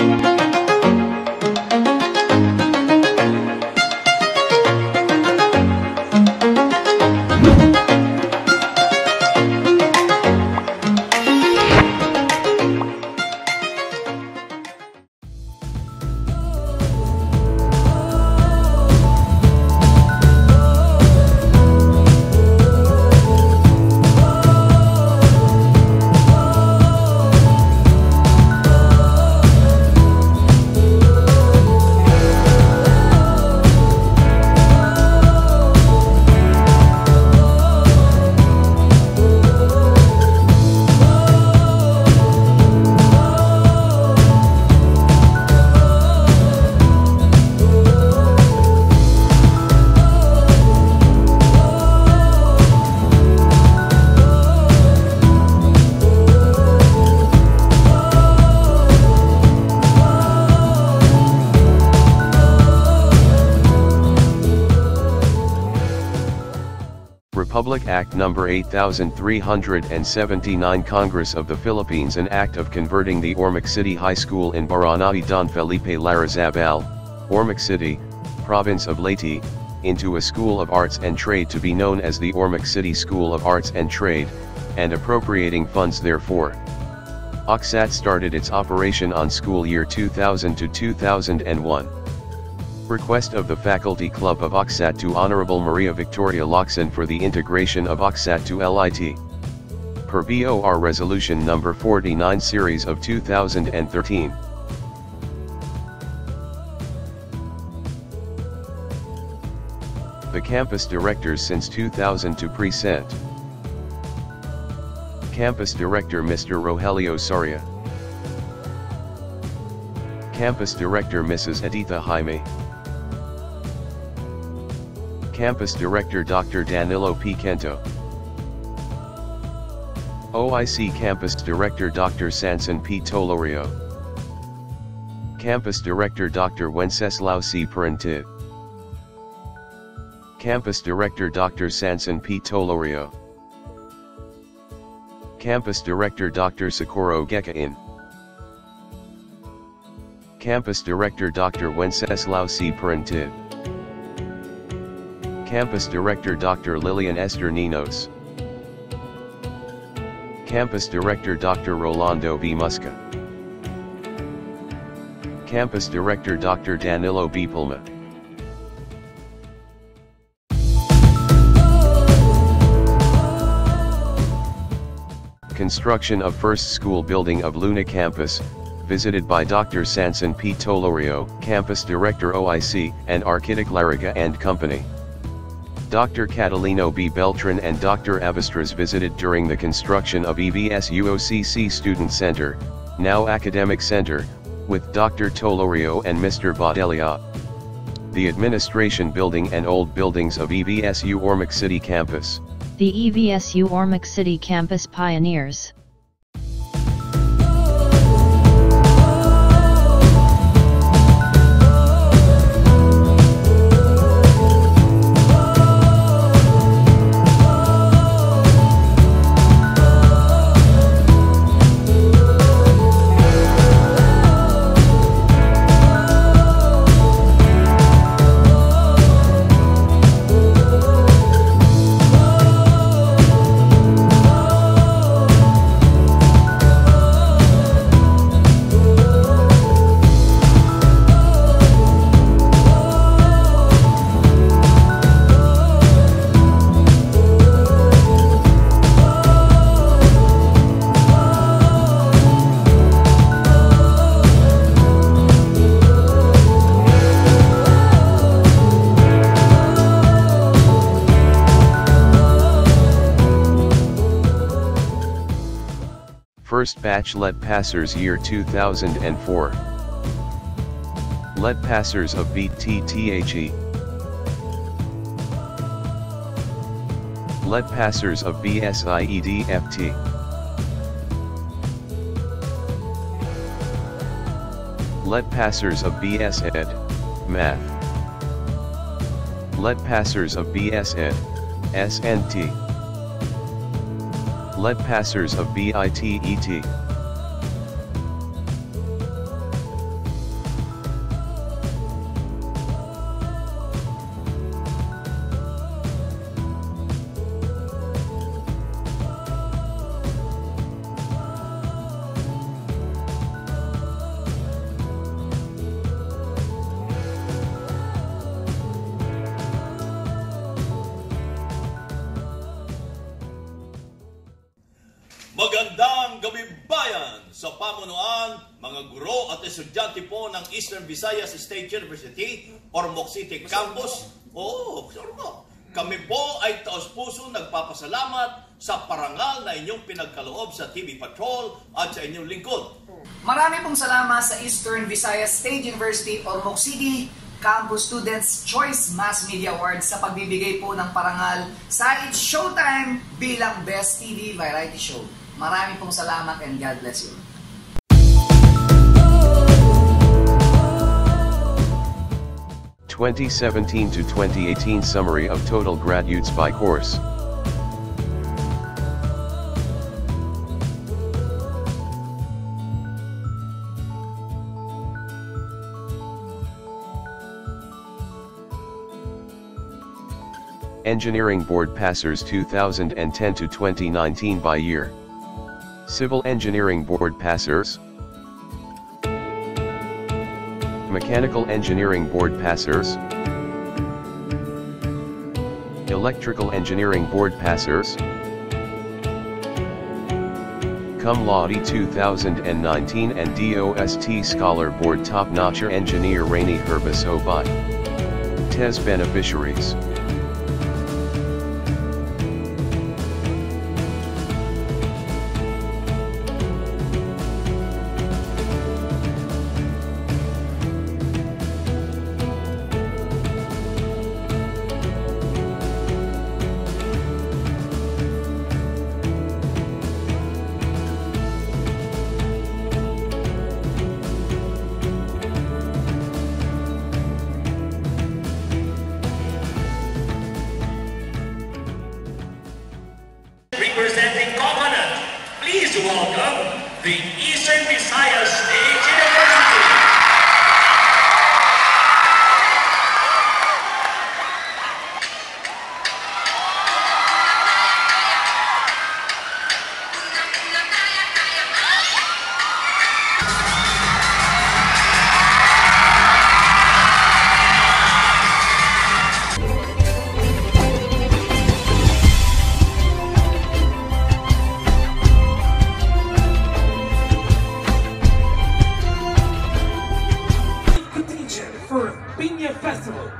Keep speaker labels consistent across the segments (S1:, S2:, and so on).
S1: Republic Act No. 8379 Congress of the Philippines An Act of converting the Ormoc City High School in Barangay Don Felipe Larrazabal, Ormoc City, Province of Leyte, into a school of arts and trade to be known as the Ormoc City School of Arts and Trade, and appropriating funds therefor. OCSAT started its operation on school year 2000 to 2001. Request of the Faculty Club of OCSAT to Honorable Maria Victoria Locsin for the integration of OCSAT to LIT. Per BOR Resolution Number 49 Series of 2013. The campus directors since 2000 to present. Campus Director Mr. Rogelio Soria. Campus Director Mrs. Editha Jaime. Campus Director Dr. Danilo P. Kento. OIC Campus Director Dr. Sanson P. Tolorio. Campus Director Dr. Wenceslao C. Parentid. Campus Director Dr. Sanson P. Tolorio. Campus Director Dr. Socorro Gekain. Campus Director Dr. Wenceslao C. Parentid. Campus Director Dr. Lillian Esther Ninos. Campus Director Dr. Rolando V. Musca. Campus Director Dr. Danilo B. Pulma. Construction of first school building of Luna Campus, visited by Dr. Sanson P. Tolorio, Campus Director OIC, and Architect Lariga and Company. Dr. Catalino B. Beltran and Dr. Avestras visited during the construction of EVSU OCC Student Center, now Academic Center, with Dr. Tolorio and Mr. Badelia. The administration building and old buildings of EVSU Ormoc City campus.
S2: The EVSU Ormoc City Campus Pioneers.
S1: First batch let passers year 2004. Let passers of BTTHE. Let passers of BSIEDFT. Let passers of BS Ed, Math. Let passers of BS Ed, SNT. Let passers of BITET.
S3: Magandang gabi bayan sa pamunuan, mga guro at estudyante po ng Eastern Visayas State University or Moc City Campus. Oo, mo. Kami po ay taos-puso nagpapasalamat sa parangal na inyong pinagkaloob sa TV Patrol at sa inyong lingkod.
S4: Marami pong salamat sa Eastern Visayas State University or Moc City Campus Students Choice Mass Media Awards sa pagbibigay po ng parangal sa It's Showtime bilang Best TV Variety Show. Marami pong salamat and God bless you.
S1: Twenty seventeen to twenty eighteen summary of total graduates by course. Engineering Board Passers 2010 to 2019 by year. Civil Engineering Board Passers. Mechanical Engineering Board Passers. Electrical Engineering Board Passers. Cum Laude 2019 and DOST Scholar Board Top Notcher Engineer Rainy Herbaso by TES Beneficiaries.
S5: Representing Coconut, please welcome the Eastern Visayas State
S6: Festival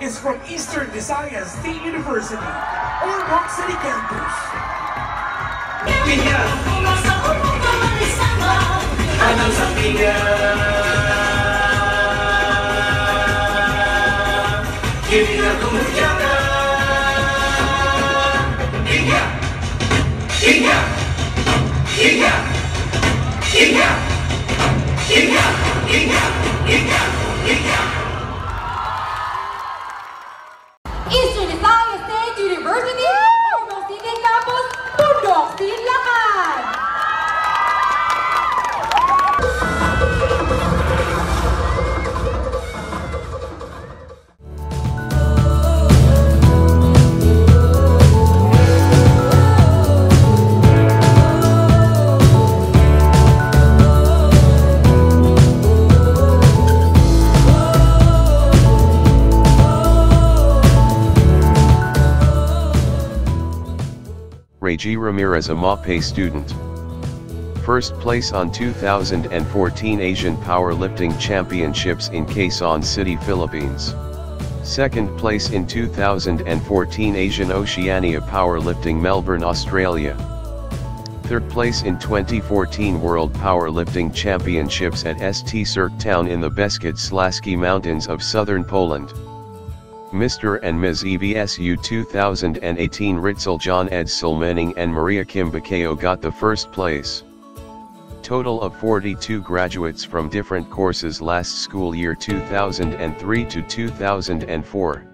S6: is from Eastern Visayas State University or Rock City Campus.
S1: Reggie Ramirez a MAPE student. First place on 2014 Asian Powerlifting Championships in Quezon City, Philippines. Second place in 2014 Asian Oceania Powerlifting Melbourne, Australia. Third place in 2014 World Powerlifting Championships at Szczyrk Town in the Beskid Slasky Mountains of southern Poland. Mr. and Ms. EVSU 2018 Ritzel John Ed Silmaning and Maria Kim Bakeo got the first place. Total of 42 graduates from different courses last school year 2003 to 2004.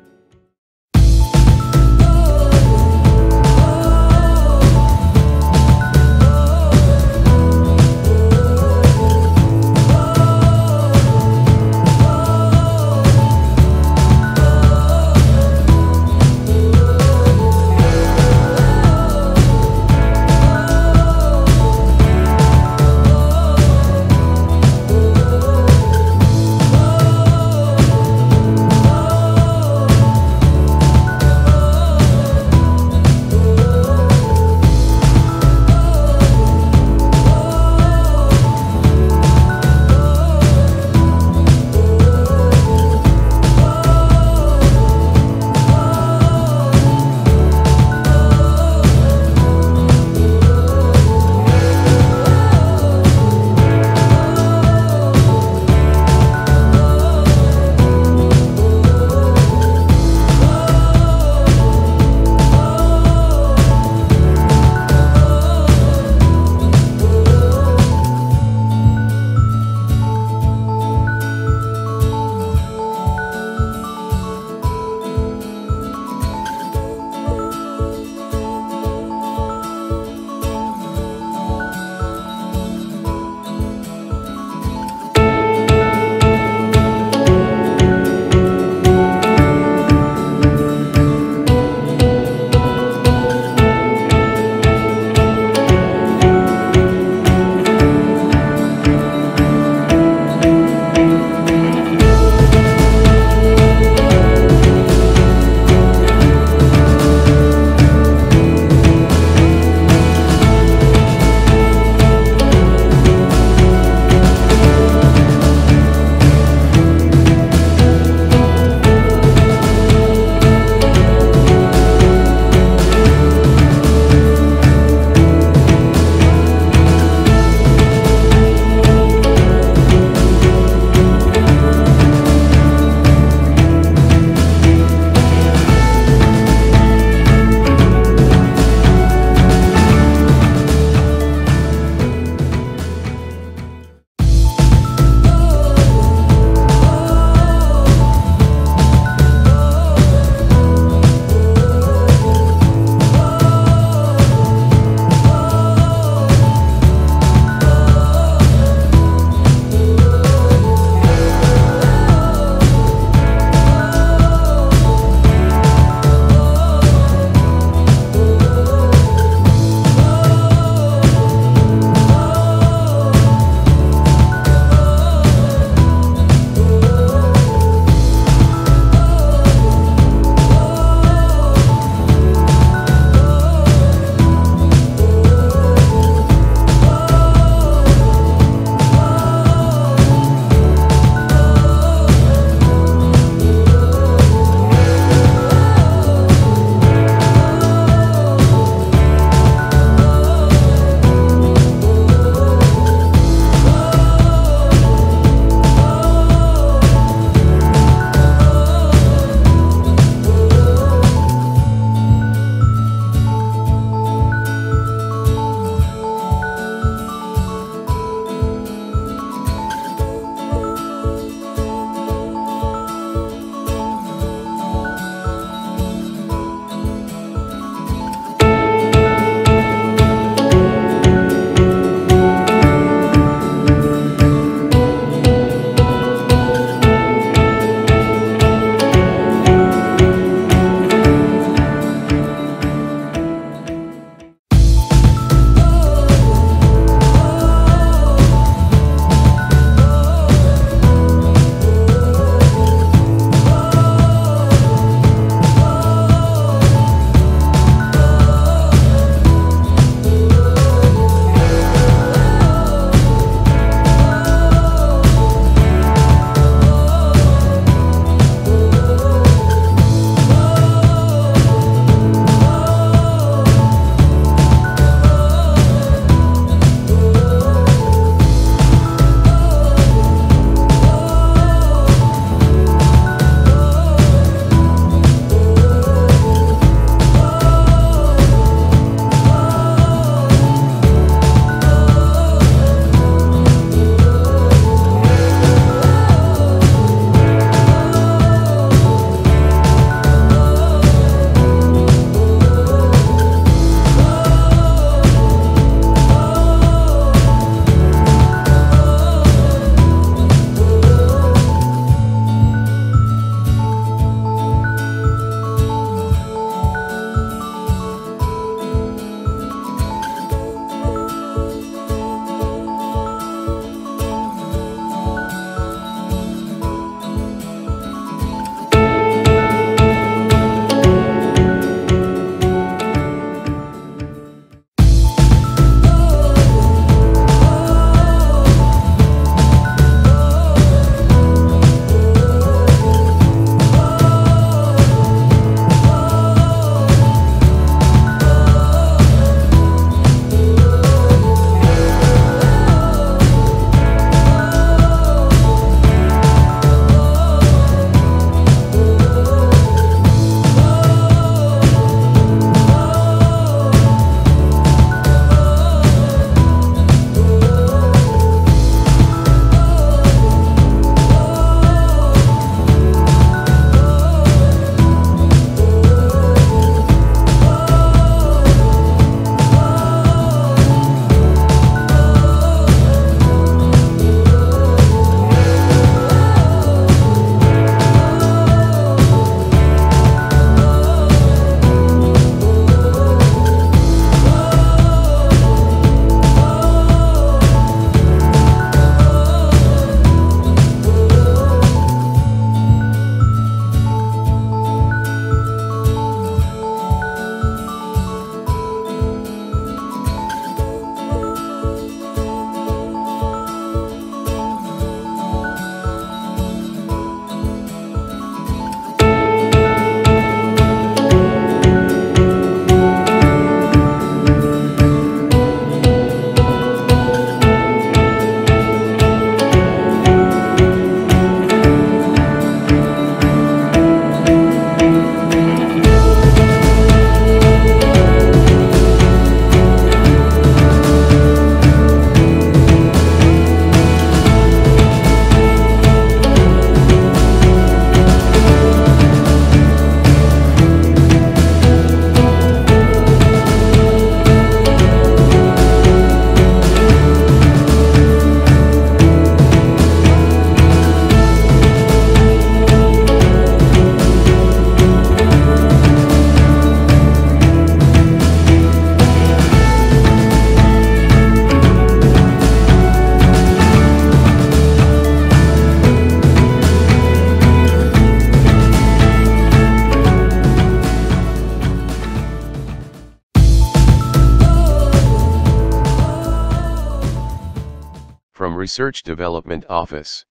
S1: Research Development Office.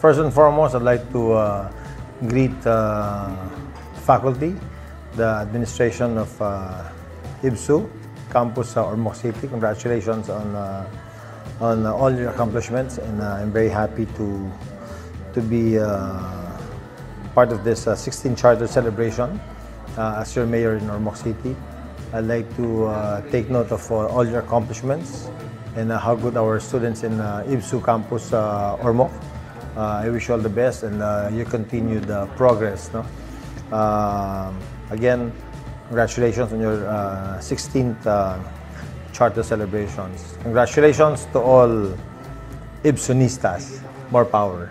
S7: First and foremost, I'd like to uh, greet uh, faculty, the administration of uh, EVSU, campus uh, Ormoc City. Congratulations on uh, on all your accomplishments, and uh, I'm very happy to to be uh, part of this uh, 16 Charter celebration as your mayor in Ormoc City. I'd like to take note of all your accomplishments and how good our students in EVSU campus uh, Ormoc. Uh, I wish you all the best and uh, your continued uh, progress. No? Um again, congratulations on your uh, 16th uh, charter celebrations. Congratulations to all Ibsunistas. More power.